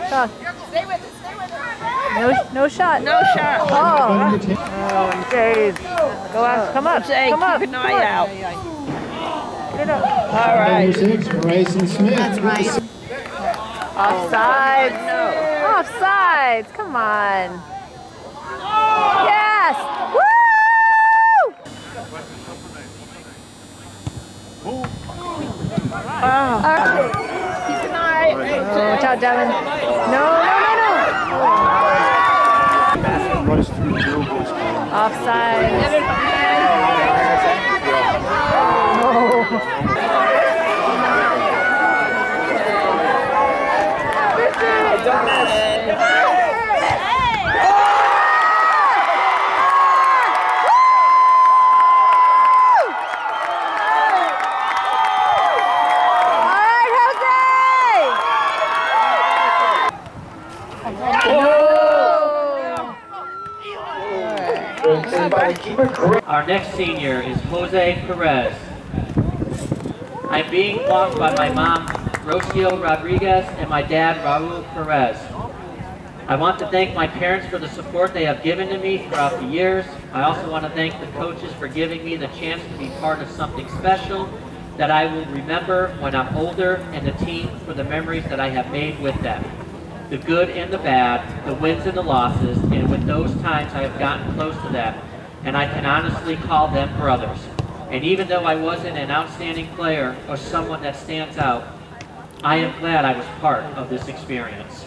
Shot. Stay with it, stay with it. No, no shot. No shot. Oh, oh Jays. Go out. Come up. Jay, Come up. keep an eye on. out. Get up. All right. Number six, Bryson Smith. That's right. Offsides. Oh, no. Offsides. Come on. Yes. Woo! Oh. All right. Oh, watch out, Devin. No, no, no, no. Runs through the billboards. Offside. All right, Jose. Our next senior is Jose Perez. I'm being walked by my mom, Rocio Rodriguez, and my dad, Raul Perez. I want to thank my parents for the support they have given to me throughout the years. I also want to thank the coaches for giving me the chance to be part of something special that I will remember when I'm older and the team for the memories that I have made with them. The good and the bad, the wins and the losses, and with those times I have gotten close to them, and I can honestly call them brothers. And even though I wasn't an outstanding player or someone that stands out, I am glad I was part of this experience.